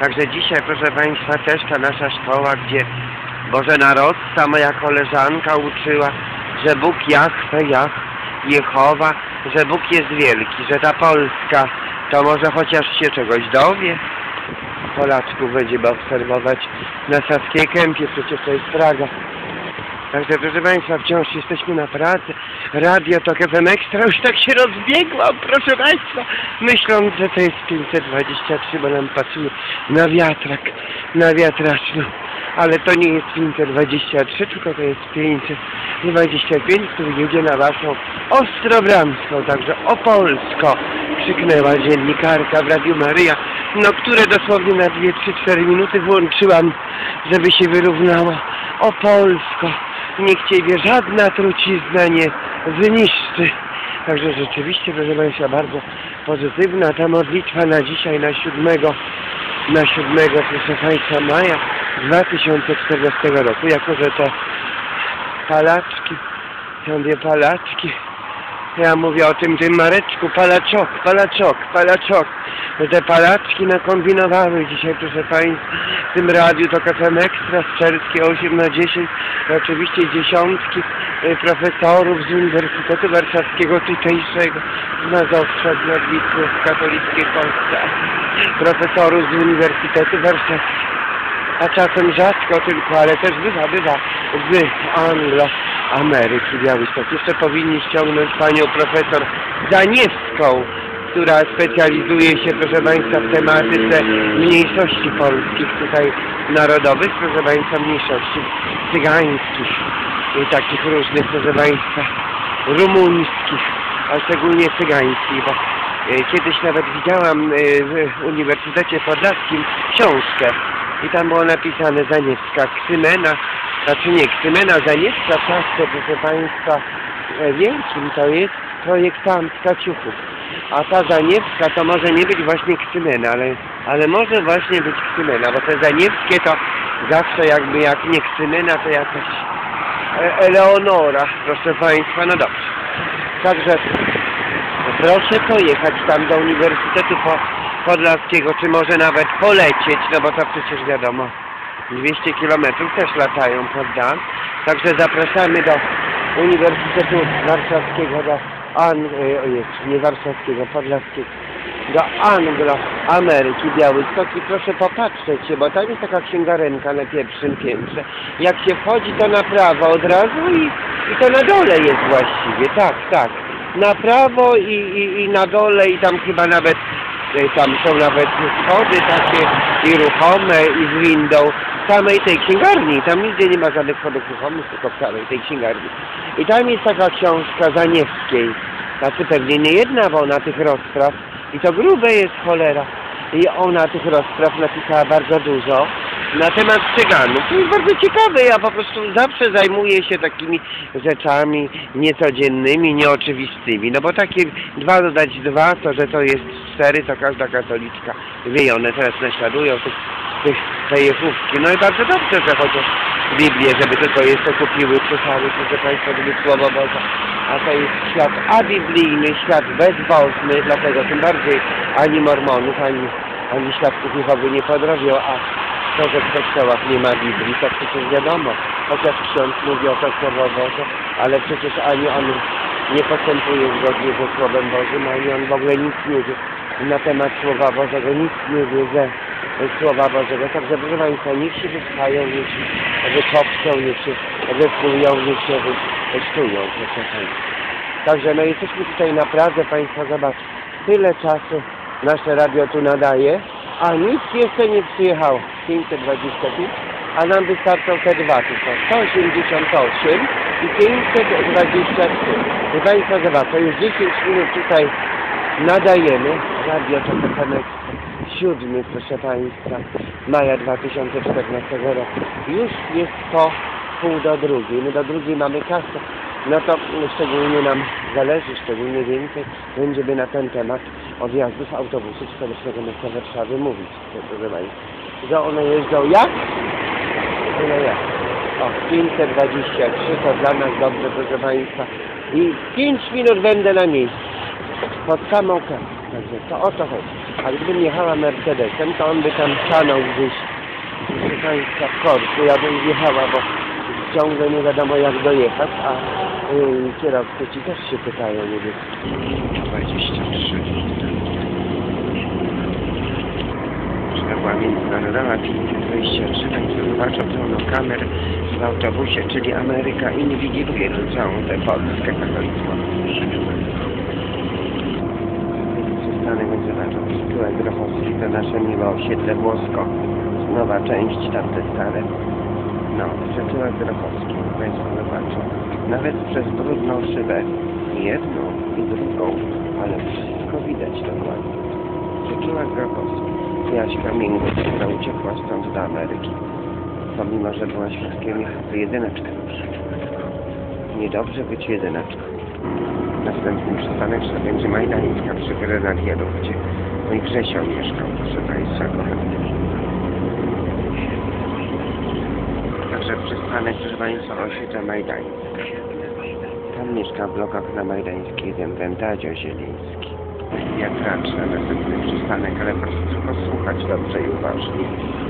Także dzisiaj, proszę Państwa, też ta nasza szkoła, gdzie Boże Narodca, moja koleżanka uczyła, że Bóg Jachwę, Jach, Jehowa, że Bóg jest wielki, że ta Polska to może chociaż się czegoś dowie. Polaczków będziemy obserwować na Saskiej Kępie, przecież to jest Praga. Także proszę Państwa, wciąż jesteśmy na pracy. Radio to FM Extra już tak się rozbiegłam, proszę Państwa. Myśląc, że to jest 523, bo nam pasuje na wiatrak, na wiatraczną. Ale to nie jest 523, tylko to jest 525, który jedzie na Waszą Ostrobramską, także Opolsko. Krzyknęła dziennikarka w Radiu Maryja, no które dosłownie na 2, 3, 4 minuty włączyłam, żeby się wyrównało. Opolsko niech Ciebie żadna trucizna nie zniszczy. Także rzeczywiście, proszę Państwa, bardzo pozytywna ta modlitwa na dzisiaj, na siódmego, na siódmego, proszę Państwa, maja 2014 roku, jako że te palaczki, są dwie palaczki, ja mówię o tym tym Mareczku, palaczok, palaczok, palaczok. Te palaczki nakombinowały dzisiaj, proszę Państwa, w tym radiu to KFM Ekstra, Strzerskie 8 na 10, i oczywiście dziesiątki y, profesorów z Uniwersytetu Warszawskiego tutejszego, z Mazowsza, z Nadwisły, w katolickiej Polsce, profesorów z Uniwersytetu Warszawskiego. A czasem rzadko tylko, ale też bywa, bywa. Z Anglo-Ameryki Białystok. Jeszcze powinni ściągnąć panią profesor Zaniewską, która specjalizuje się, proszę Państwa, w tematyce mniejszości polskich, tutaj narodowych, proszę Państwa, mniejszości cygańskich i takich różnych, proszę Państwa, rumuńskich, a szczególnie cygańskich, bo e, kiedyś nawet widziałam e, w Uniwersytecie Podlaskim książkę i tam było napisane Zaniewska, Ksymena, znaczy nie, Ksymena Zaniewska, Czaszce, proszę Państwa, e, wielkim to jest projektantka ciuchów. A ta Zaniewska to może nie być właśnie Ksymena, ale, ale może właśnie być Ksymena, bo te Zaniewskie to zawsze jakby jak nie Ksymena, to jakaś e, Eleonora, proszę Państwa, no dobrze. Także proszę pojechać tam do Uniwersytetu po Podlaskiego, czy może nawet polecieć, no bo to przecież wiadomo, 200 kilometrów też latają, prawda? Także zapraszamy do Uniwersytetu Warszawskiego, do An... e, jest, nie Warszawskiego, Podlaskiego, do Anglo-Ameryki Białystok i proszę popatrzeć się, bo tam jest taka księgarenka na pierwszym piętrze. Jak się wchodzi, to na prawo od razu i, i to na dole jest właściwie, tak, tak. Na prawo i, i, i na dole i tam chyba nawet Tam są nawet schody takie i ruchome i z windą samej tej księgarni. Tam nigdzie nie ma żadnych schodów ruchomych, tylko w samej tej księgarni. I tam jest taka książka Zaniewskiej. Znaczy pewnie nie jedna, bo ona tych rozpraw i to grube jest cholera. I ona tych rozpraw napisała bardzo dużo na temat cyganów. To jest bardzo ciekawe. Ja po prostu zawsze zajmuję się takimi rzeczami niecodziennymi, nieoczywistymi. No bo takie dwa dodać dwa, to że to jest cztery, to każda katoliczka wie. One teraz naśladują tych, tych, te jechówki. No i bardzo dobrze, że chociaż Biblię, żeby tylko jeszcze kupiły, czytały, proszę Państwa, żeby Słowo Boże. A to jest świat abiblijny, świat bezbożny, dlatego tym bardziej ani mormonów, ani, ani świadków Jehowy nie podrobią, a to, że w kościołach nie ma Biblii, to przecież wiadomo. Chociaż ksiądz mówi o to Słowo Boże, ale przecież ani on nie postępuje zgodnie ze Słowem Bożym, ani on w ogóle nic nie wie na temat Słowa Bożego, nic nie wie ze Słowa Bożego. Także proszę Państwa, niech się wypchają, niech się wykopcą, niech się wyplują, niech się wyszczują, proszę Państwa. Także no jesteśmy tutaj na Pradze, Państwo zobaczcie. Tyle czasu nasze radio tu nadaje, a nic jeszcze nie przyjechało. 525, a nam wystarczą te dwa tylko. 188 i 523. Proszę Państwa, zobaczcie, już 10 minut tutaj nadajemy. Radio Kochanek 7, proszę Państwa, maja 2014 roku. Już jest po pół do drugiej. My do drugiej mamy kasę. No to szczególnie nam zależy, szczególnie więcej będziemy na ten temat odjazdów autobusów z stołecznego miasta Warszawy mówić, proszę Państwa. Że one jeżdżą jak? No jak? O, 523 to dla nas dobrze, proszę Państwa. I 5 minut będę na miejscu. Pod samą kasę. Także to o to chodzi. A gdybym jechała Mercedesem, to on by tam stanął gdzieś proszę Państwa w korku. Ja bym wjechała, bo ciągle nie wiadomo jak dojechać, a y, kierowcy ci też się pytają niebieski. 23. To była międzynarodowa 523, Państwo zobaczą pełno kamer w autobusie, czyli Ameryka inwigiluje całą tę Polskę katolicką. Przystanek będzie zobaczą Przytułek Grochowski, to nasze miłe osiedle Włosko. Nowa część, tamte stare. No, Przytułek Grochowski, Państwo zobaczą. Nawet przez brudną szybę, jedną i drugą, ale wszystko widać dokładnie. Przytułek Grochowski. Jaśka Mingus, która uciekła stąd do Ameryki. Pomimo, że była świadkiem jechać jedyneczkę. Niedobrze być jedyneczką. Następny przystanek będzie Majdańska przy Grenadieru, gdzie mój Grzesio mieszkał, proszę Państwa, kochani. Także przystanek, proszę Państwa, osiedle Majdańska. Tam mieszka w blokach na Majdańskiej 1 Wentadzio Zieliński. Ja traczę następny przystanek, ale proszę posłuchać dobrze i uważnie.